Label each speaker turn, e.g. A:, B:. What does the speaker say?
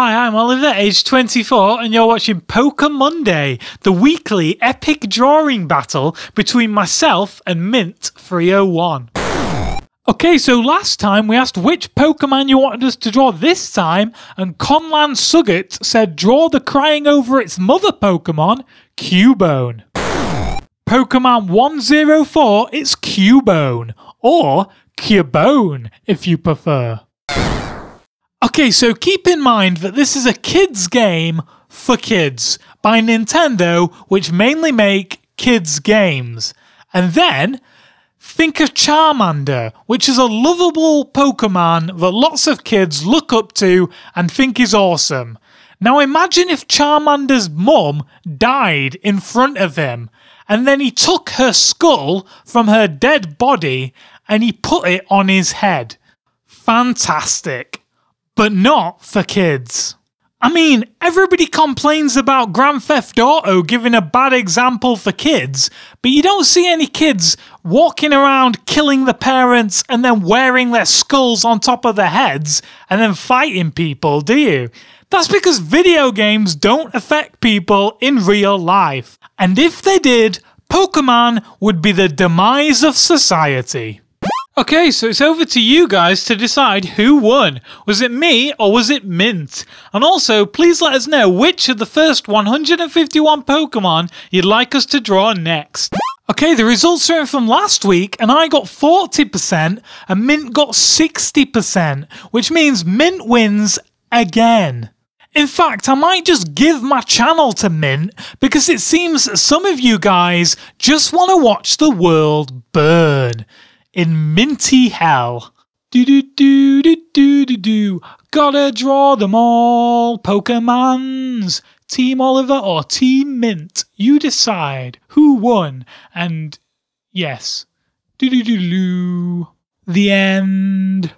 A: Hi, I'm Oliver, age 24, and you're watching PokeMonday, the weekly epic drawing battle between myself and Mint 301. Okay, so last time we asked which Pokemon you wanted us to draw this time, and Conlan Suggett said draw the crying over its mother Pokemon, Cubone. Pokemon 104, it's Cubone, or Cubone if you prefer. Okay, so keep in mind that this is a kids game for kids by Nintendo, which mainly make kids games. And then think of Charmander, which is a lovable Pokemon that lots of kids look up to and think is awesome. Now imagine if Charmander's mum died in front of him, and then he took her skull from her dead body and he put it on his head. Fantastic but not for kids. I mean, everybody complains about Grand Theft Auto giving a bad example for kids, but you don't see any kids walking around killing the parents and then wearing their skulls on top of their heads and then fighting people, do you? That's because video games don't affect people in real life. And if they did, Pokemon would be the demise of society. Okay, so it's over to you guys to decide who won. Was it me or was it Mint? And also, please let us know which of the first 151 Pokemon you'd like us to draw next. Okay, the results are in from last week, and I got 40% and Mint got 60%, which means Mint wins again. In fact, I might just give my channel to Mint because it seems some of you guys just want to watch the world burn in minty hell. Do do do do do do do. Gotta draw them all. Pokemons. Team Oliver or Team Mint. You decide who won. And yes. Do do do do. The end.